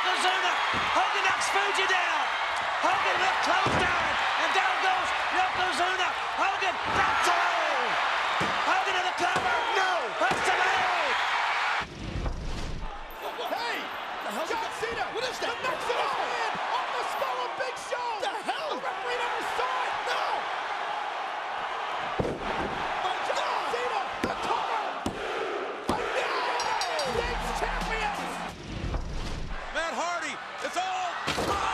Yokozuna. Hogan knocks Fuji down. Hogan with close down. And down goes Yokozuna. Hogan, that's all. Hogan in the cover. No, that's the leg. Hey, the hell's John Cena. What is that? The next man almost followed Big Show. The hell? The referee never saw it. No. Hardy, it's all.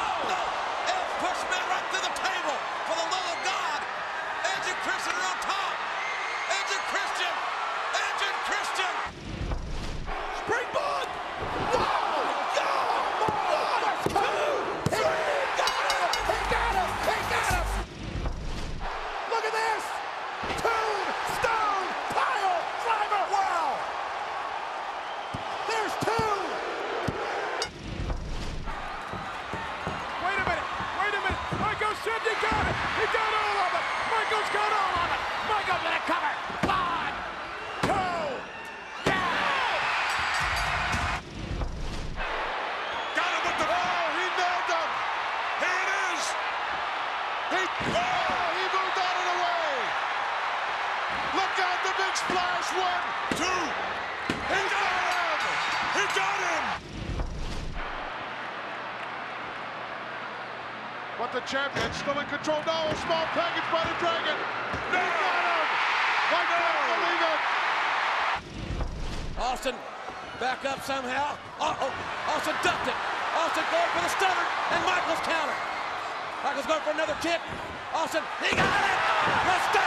He got all of it. Michaels got all of it. Michaels gonna cover. One, two, yeah! Got him with the. Oh, he nailed him. Here it is. He. Oh, he moved out of the way. Look out, the big splash. One, two. He got him. He got him. But the champion still in control. No, a small package by the Dragon. They got him. I can't believe it. Austin back up somehow. Uh-oh. Austin ducked it. Austin going for the stunner, and Michaels counter. Michaels going for another kick. Austin, he got it!